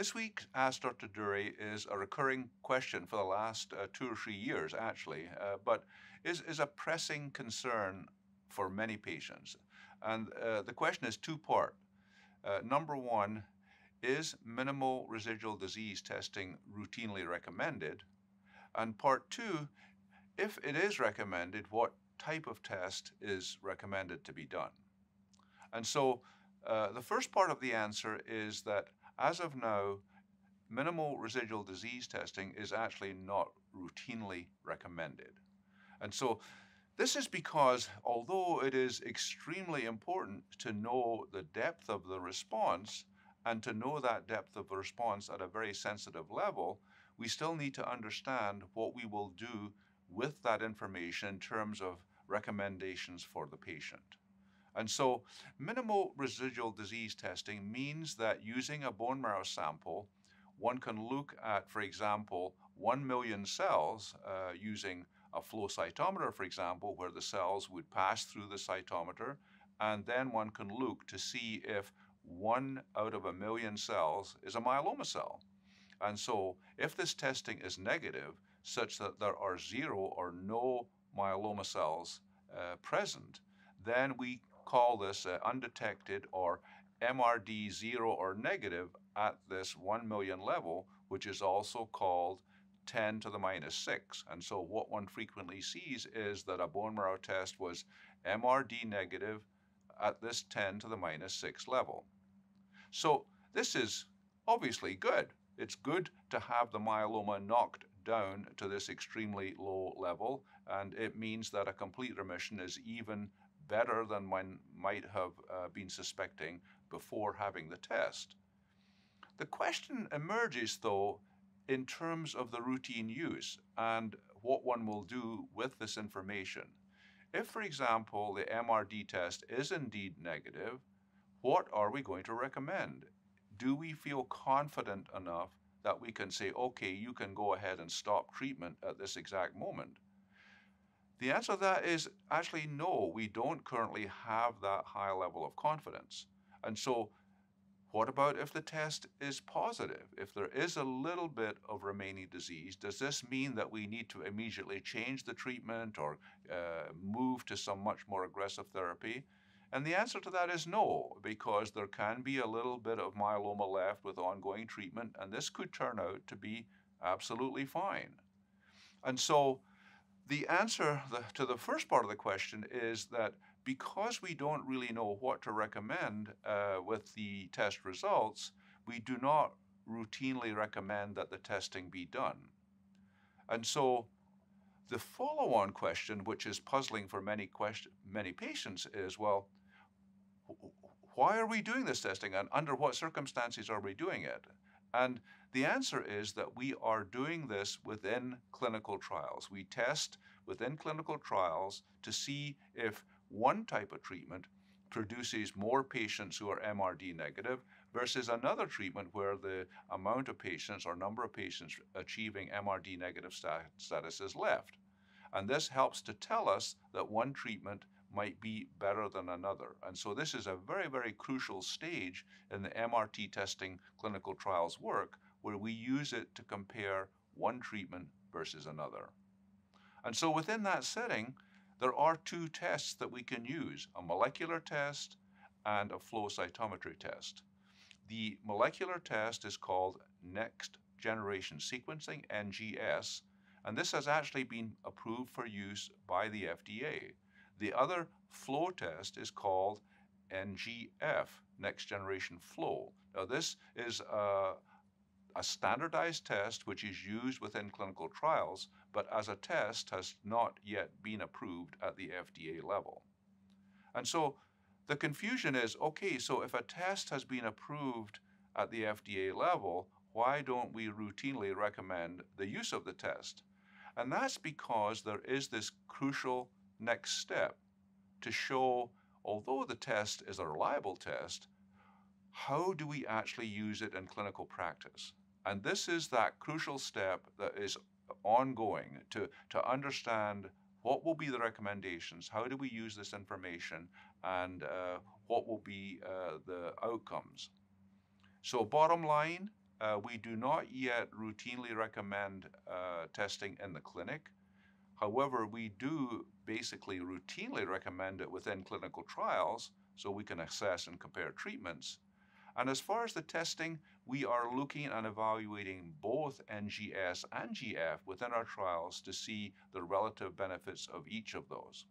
This week, Ask Dr. Durie is a recurring question for the last uh, two or three years, actually, uh, but is, is a pressing concern for many patients. And uh, the question is two part. Uh, number one, is minimal residual disease testing routinely recommended? And part two, if it is recommended, what type of test is recommended to be done? And so uh, the first part of the answer is that as of now, minimal residual disease testing is actually not routinely recommended. And so this is because although it is extremely important to know the depth of the response and to know that depth of the response at a very sensitive level, we still need to understand what we will do with that information in terms of recommendations for the patient. And so minimal residual disease testing means that using a bone marrow sample, one can look at, for example, 1 million cells uh, using a flow cytometer, for example, where the cells would pass through the cytometer, and then one can look to see if one out of a million cells is a myeloma cell. And so, if this testing is negative, such that there are zero or no myeloma cells uh, present, then we call this uh, undetected or MRD zero or negative at this 1 million level, which is also called 10 to the minus 6. And so what one frequently sees is that a bone marrow test was MRD negative at this 10 to the minus 6 level. So this is obviously good. It's good to have the myeloma knocked down to this extremely low level, and it means that a complete remission is even better than one might have uh, been suspecting before having the test. The question emerges, though, in terms of the routine use and what one will do with this information. If, for example, the MRD test is indeed negative, what are we going to recommend? Do we feel confident enough that we can say, okay, you can go ahead and stop treatment at this exact moment? The answer to that is actually no, we don't currently have that high level of confidence. And so what about if the test is positive? If there is a little bit of remaining disease, does this mean that we need to immediately change the treatment or uh, move to some much more aggressive therapy? And the answer to that is no, because there can be a little bit of myeloma left with ongoing treatment, and this could turn out to be absolutely fine. And so the answer to the first part of the question is that because we don't really know what to recommend uh, with the test results, we do not routinely recommend that the testing be done. And so the follow on question, which is puzzling for many, question, many patients, is well, why are we doing this testing and under what circumstances are we doing it? And the answer is that we are doing this within clinical trials. We test within clinical trials to see if one type of treatment produces more patients who are MRD negative versus another treatment where the amount of patients or number of patients achieving MRD negative status is left. And this helps to tell us that one treatment might be better than another. And so this is a very, very crucial stage in the MRD testing clinical trials work where we use it to compare one treatment versus another. And so within that setting, there are two tests that we can use, a molecular test and a flow cytometry test. The molecular test is called Next Generation Sequencing, NGS, and this has actually been approved for use by the FDA. The other flow test is called NGF, Next Generation Flow. Now, this is a, a standardized test which is used within clinical trials, but as a test has not yet been approved at the FDA level. And so the confusion is okay, so if a test has been approved at the FDA level, why don't we routinely recommend the use of the test? And that's because there is this crucial next step to show, although the test is a reliable test, how do we actually use it in clinical practice? And this is that crucial step that is ongoing to, to understand what will be the recommendations, how do we use this information, and uh, what will be uh, the outcomes. So, bottom line, Uh, we do not yet routinely recommend uh, testing in the clinic. However, we do basically routinely recommend it within clinical trials so we can assess and compare treatments. And as far as the testing, we are looking and evaluating both NGS and GF within our trials to see the relative benefits of each of those.